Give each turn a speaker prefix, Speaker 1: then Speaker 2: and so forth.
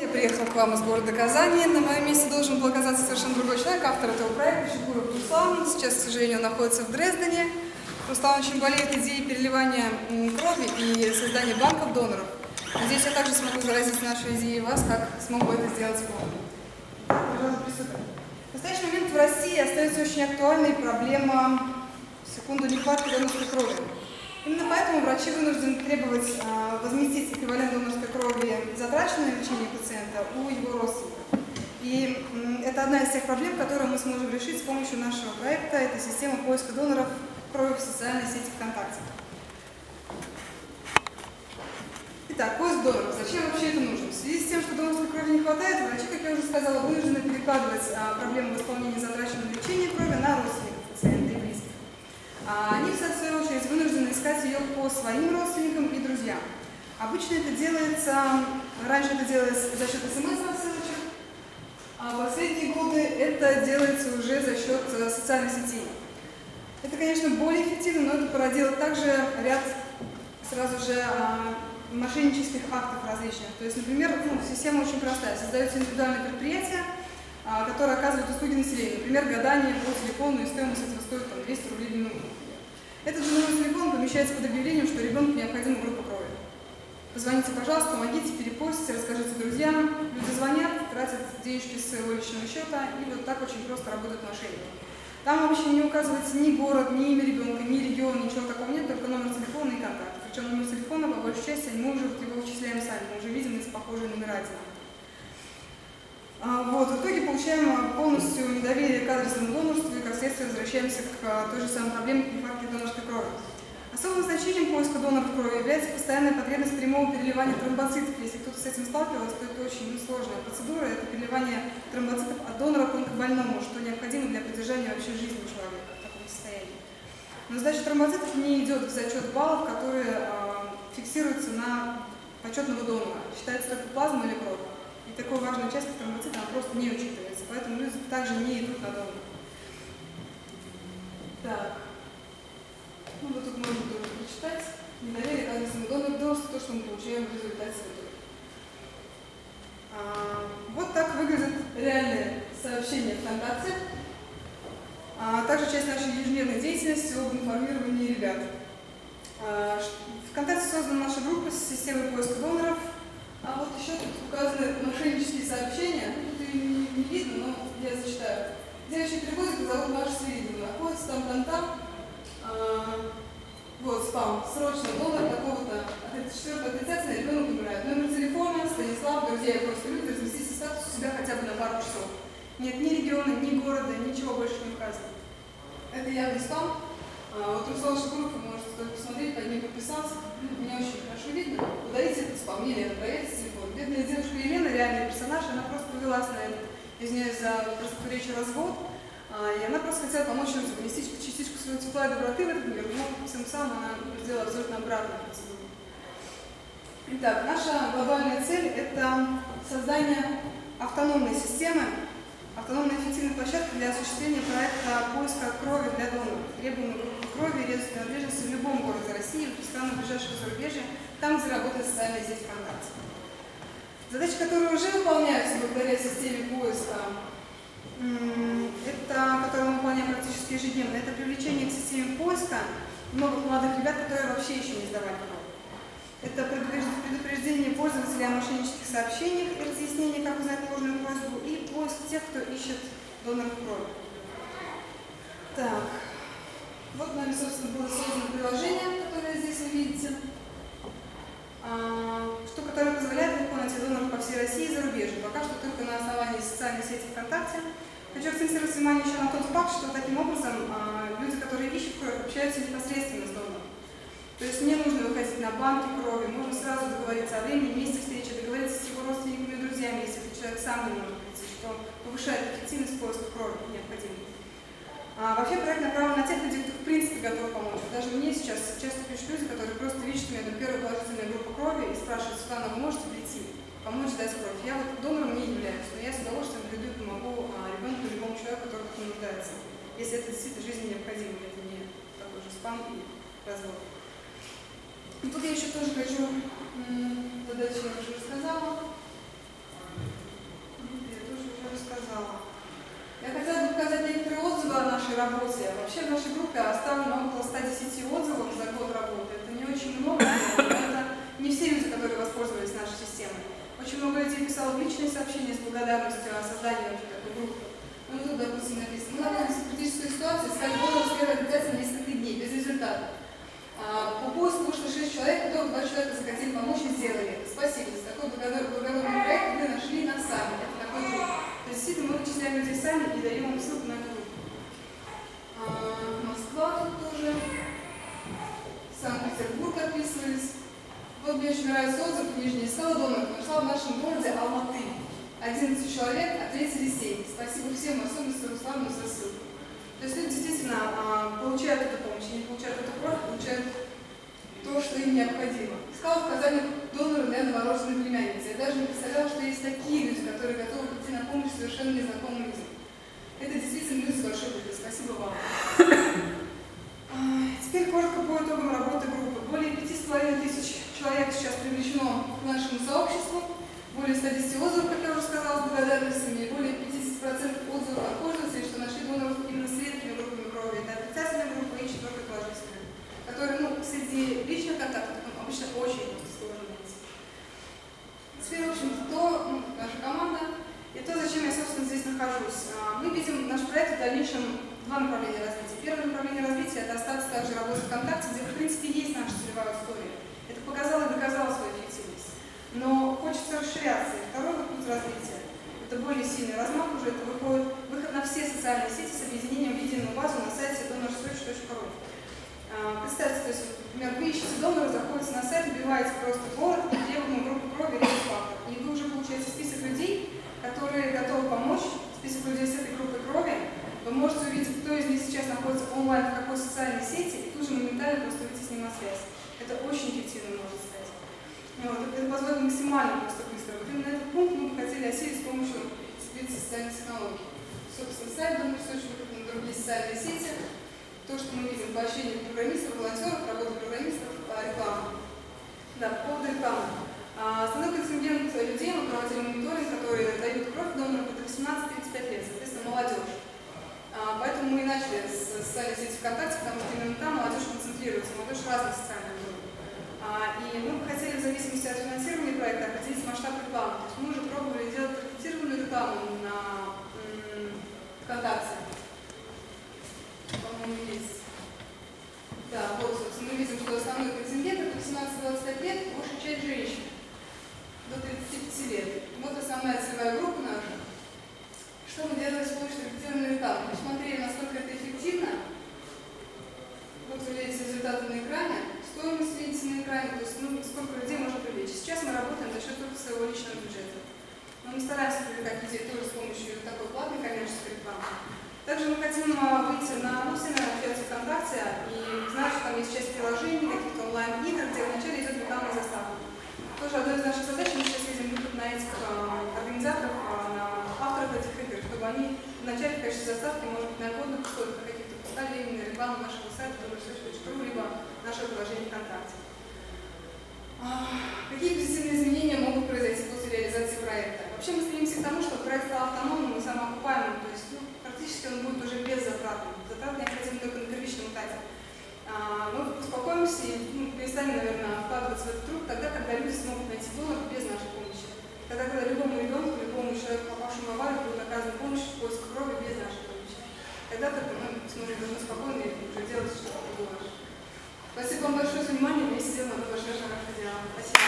Speaker 1: Я приехала к вам из города Казани. На моем месте должен был оказаться совершенно другой человек, автор этого проекта, Чекуров Руслан. Сейчас, к сожалению, он находится в Дрездене. Руслан очень болеет идеей переливания крови и создания банков доноров. Надеюсь, я также смогу заразить нашу идею вас, как смогу это сделать вам. В настоящий момент в России остается очень актуальной проблема, секунду, нехватки донорской крови. Именно поэтому врачи вынуждены требовать а, возместить эквивалент донорской крови, затраченной на лечение пациента, у его родственников. И это одна из тех проблем, которые мы сможем решить с помощью нашего проекта. Это система поиска доноров крови в социальной сети ВКонтакте. Итак, поиск доноров. Зачем вообще это нужно? В связи с тем, что донорской крови не хватает, врачи, как я уже сказала, вынуждены перекладывать а, проблему восполнения затраченной на лечение крови на родственников. А они, в свою очередь, вынуждены искать ее по своим родственникам и друзьям. Обычно это делается, раньше это делалось за счет смс-рассылочек, а в последние годы это делается уже за счет э, социальных сетей. Это, конечно, более эффективно, но это породило также ряд сразу же а, мошеннических актов различных. То есть, например, ну, система очень простая. Создаются индивидуальные предприятия, а, которые оказывают услуги населению. Например, гадание по телефону, и стоимость этого стоит там, 200 рублей в минуту. Этот же номер телефона помещается под объявлением, что ребенку необходима группа крови. Позвоните, пожалуйста, помогите, перепостите, расскажите друзьям. Люди звонят, тратят денежки с своего личного счета, и вот так очень просто работают мошенники. Там вообще не указывается ни город, ни имя ребенка, ни регион, ничего такого нет, только номер телефона и контакт. Причем номер телефона, по большей части, мы уже его вычисляем сами, мы уже видим эти похожие номера один. А, вот, в итоге получаем а, полностью недоверие к адресному донорству и, как следствие, возвращаемся к а, той же самой проблеме нехватки донорской крови. Особым значением поиска доноров крови является постоянная потребность прямого переливания тромбоцитов. Если кто-то с этим сталкивался, то это очень сложная процедура. Это переливание тромбоцитов от донора к онкобольному, что необходимо для поддержания вообще жизни человека в таком состоянии. Но сдача тромбоцитов не идет в зачет баллов, которые э, фиксируются на почетного донора. Считается только плазма или кровь. И такой важный участок тромбоцита просто не учитывается, поэтому люди также не идут на донор. Так. Ну, вот тут можно тоже прочитать. Недоверие к адресному донору, донорству, то, что мы получаем в результате этого. А, вот так выглядят реальные сообщения ВКонтакте. А также часть нашей ежедневной деятельности об информировании ребят. А, ВКонтакте создана наша группа с системой поиска доноров, а вот еще тут указаны мошеннические сообщения. Ну, тут не, не видно, но я зачитаю. Девочка переводит, зовут Маша Свиридова. Находится там, там, там. А, вот, спам. Срочно донор такого-то. 34 отрицательный, ребенок умирает. Номер телефона, Станислав, я просто люди, разместите статус у себя хотя бы на пару часов. Нет ни региона, ни города, ничего больше не указано. Это явный спам. А, вот Руслан Шакуров, посмотреть, под ним подписался. Ну, меня очень хорошо видно. Удалите этот спам. Мне Лена, проверьте телефон. Бедная девушка Елена, реальный персонаж, она просто повелась на это. Извиняюсь за простоту речи развод. А, и она просто хотела помочь людям внести частичку своего тепла и доброты в этот мир, но тем самым она сделала абсолютно обратную процедуру. Итак, наша глобальная цель – это создание автономной системы, автономной эффективной площадки для осуществления проекта поиска крови для доноров, требуемой крови и резус принадлежности в любом городе России, в странах ближайшего зарубежья, там, где работает социальная сеть ВКонтакте. Задачи, которые уже выполняются благодаря системе поиска, это, которые мы выполняем практически ежедневно, это привлечение к системе поиска новых молодых ребят, которые вообще еще не сдавали кровь. Это предупреждение пользователя о мошеннических сообщениях и разъяснение, как узнать ложную просьбу, и поиск тех, кто ищет доноров крови. Так, вот нами, собственно, было создано приложение, которое здесь вы видите, а, что которое позволяет легко найти доноров по всей России и зарубежью. Пока что только на основании социальной сети ВКонтакте. Хочу акцентировать внимание еще на тот факт, что таким образом а, люди, которые ищут кровь, общаются непосредственно с донором. То есть не нужно выходить на банки крови, можно сразу договориться о времени, месте встречи, договориться с его родственниками и друзьями, если человек сам не может прийти, что повышает эффективность поиска крови необходимой. А, вообще проект направлен на тех людей, кто в принципе готов помочь. Даже мне сейчас часто пишут люди, которые просто у меня там первая положительная группа крови и спрашивают, Светлана, вы можете прийти, помочь сдать кровь. Я вот донором не являюсь, но я с удовольствием приду и помогу а, ребенку, любому человеку, который в нуждается. Если это действительно жизнь необходима, это не такой же спам и развод. И тут я еще тоже хочу задачу, я уже рассказала. Я тоже уже рассказала. Я хотела бы показать некоторые отзывы о нашей работе. Вообще в нашей группе оставлено около 110 отзывов Очень много людей писало в личные сообщения с благодарностью о создании вообще такой группы. Ну, тут, допустим, написано, мы находимся в критической ситуации, искать голову с первой организации несколько дней, без результата. А, по поиску вышло 6 человек, потом 2 человека захотели помочь и сделали. Спасибо за такой благодарный, проект, вы нашли нас сами. Это такой. То есть, действительно, мы вычисляем людей сами и даем им ссылку на эту группу. А, Москва тут тоже. Санкт-Петербург описывались. Вот мне очень нравится отзыв Нижний. Искала доноров, нашла в нашем городе Алматы. 11 человек, ответили 7. Спасибо всем, особенно Станиславу за ссылку. То есть люди действительно а, получают эту помощь, они получают эту кровь, получают то, что им необходимо. Искала в Казани донора для новорожденной племянницы. Я даже не представляла, что есть такие люди, которые готовы прийти на помощь совершенно незнакомым людям. Это действительно люди с большой беды. Спасибо вам. А, Теперь коротко по итогам работы группы. Более 5,5 тысяч человек сейчас привлечено к нашему. 110 отзывов, как я уже сказала, с благодарностями. Более 50% отзывов от пользователей, что нашли доноров именно с редкими группами крови. Это отрицательная группа и четвертая положительная. Которые, ну, среди личных контактов ну, обычно очень сложно найти. Теперь, в общем, то, ну, наша команда и то, зачем я, собственно, здесь нахожусь. А, Мы видим наш проект в дальнейшем два направления развития. Первое направление развития – это остаться также работать ВКонтакте, где, в принципе, есть наша целевая аудитория. Это показало и доказало свою эффективность. Но хочется расширяться. И второй вот путь развития – сильный размах уже, это выходит, выход на все социальные сети с объединением в единую базу на сайте donorsearch.ru. А, Представьте, то есть, например, вы ищете донора, заходите на сайт, вбиваете просто город, требуемую группу крови, регистратор. И вы уже получаете список людей, которые готовы помочь, список людей с этой группой крови. Вы можете увидеть, кто из них сейчас находится онлайн, в какой социальной сети, и тут же моментально просто выйти с ним на связь. Это очень эффективно может стать. Вот, это позволит максимально просто быстро. Вот именно этот пункт мы бы хотели осилить с помощью спиц социальных технологий. Собственно, сайт Дом Research выкупил на другие социальные сети. То, что мы видим, поощрение программистов, волонтеров, работа программистов, а, реклама. Да, по поводу рекламы. А, Основной контингент людей мы проводили мониторинг, которые дают кровь донорам это 18-35 лет, соответственно, молодежь. А, Поэтому мы и начали с социальной сети ВКонтакте, потому что именно там молодежь концентрируется, молодежь разных социальных групп. И мы бы хотели в зависимости от финансирования проекта определить масштаб рекламы. То есть мы уже пробовали делать таргетированную рекламу ВКонтакте. По-моему, есть. Да, вот, собственно, мы видим, что основной контингент это 18-25 лет, большая часть женщин до 35 лет. Вот основная целевая группа наша. Что мы делали с помощью таргетированной рекламы? Посмотрели, насколько это эффективно. Вот вы видите результаты на экране. Стоимость видите на экране, то есть ну, сколько людей можно привлечь. Сейчас мы работаем за счет только своего личного бюджета. Но мы стараемся привлекать людей тоже с помощью такой платной рекламы. Также мы хотим а, выйти на, наверное, общаются ВКонтакте, и знаю, что там есть часть приложений, каких-то онлайн-игр, где вначале идет рекламная заставка. Тоже одной из наших задач, мы сейчас выход на этих а, организаторов, а, на авторов этих игр, чтобы они в качестве заставки, может быть, на годных на каких-то пускали именно рекламу нашего сайта, www.research.ru, либо наше приложение ВКонтакте. А, Какие позитивные изменения могут произойти после реализации проекта? Вообще мы стремимся к тому, чтобы проект стал автономным фактически он будет уже без беззатратным. Затраты необходимы только на первичном этапе. А, мы успокоимся и ну, перестанем, наверное, вкладываться в этот труд тогда, когда люди смогут найти доллар без нашей помощи. Тогда, когда любому ребенку, любому человеку, попавшему в аварию, будет оказана помощь в поиске крови без нашей помощи. Тогда только мы сможем должны спокойно и уже делать что-то другое. Спасибо вам большое за внимание. Вместе сделаем ваши шага Спасибо.